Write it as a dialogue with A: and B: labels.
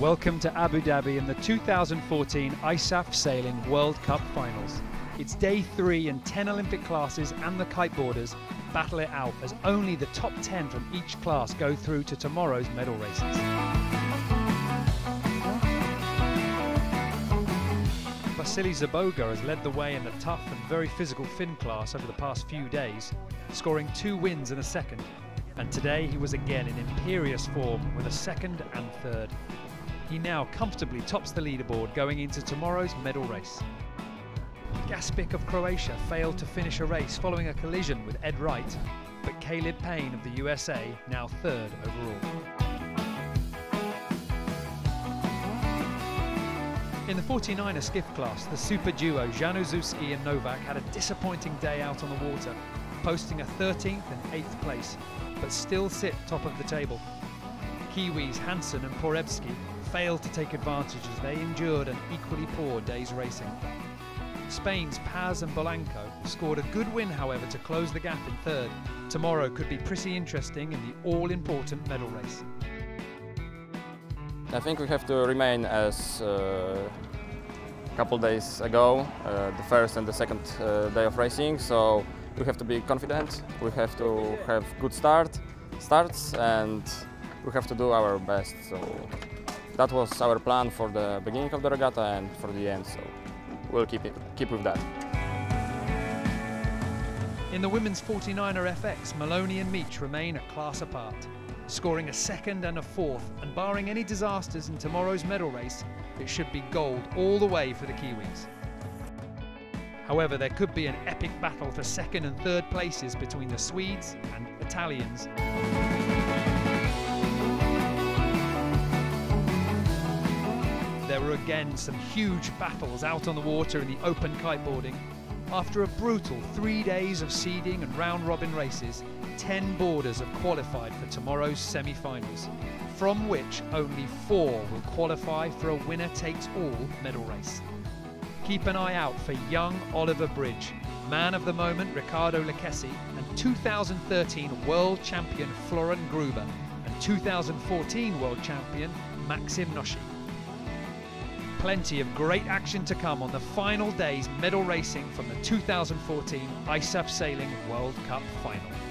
A: Welcome to Abu Dhabi in the 2014 ISAF Sailing World Cup Finals. It's day three and 10 Olympic classes and the kiteboarders battle it out as only the top 10 from each class go through to tomorrow's medal races. Vasily Zbogar has led the way in the tough and very physical Finn class over the past few days, scoring two wins and a second. And today he was again in imperious form with a second and third. He now comfortably tops the leaderboard going into tomorrow's medal race. Gaspic of Croatia failed to finish a race following a collision with Ed Wright, but Caleb Paine of the USA now third overall. In the 49er skiff class, the super duo Januszewski and Novak had a disappointing day out on the water, posting a 13th and 8th place, but still sit top of the table. Kiwis Hansen and Porebski failed to take advantage as they endured an equally poor day's racing. Spain's Paz and Bolanco scored a good win, however, to close the gap in third. Tomorrow could be pretty interesting in the all-important medal race.
B: I think we have to remain as uh, a couple days ago, uh, the first and the second uh, day of racing. So we have to be confident. We have to have good start, starts, and we have to do our best. So that was our plan for the beginning of the regatta and for the end. So we'll keep it, keep with that.
A: In the women's 49er FX, Maloney and Meech remain a class apart, scoring a second and a fourth, and barring any disasters in tomorrow's medal race, it should be gold all the way for the Kiwis. However, there could be an epic battle for second and third places between the Swedes and Italians. Were again some huge battles out on the water in the open kiteboarding. After a brutal three days of seeding and round robin races, 10 boarders have qualified for tomorrow's semi finals, from which only four will qualify for a winner takes all medal race. Keep an eye out for young Oliver Bridge, man of the moment Riccardo Leccese, and 2013 world champion Florian Gruber, and 2014 world champion Maxime Nocher. Plenty of great action to come on the final day's medal racing from the 2014 ISAF Sailing World Cup Final.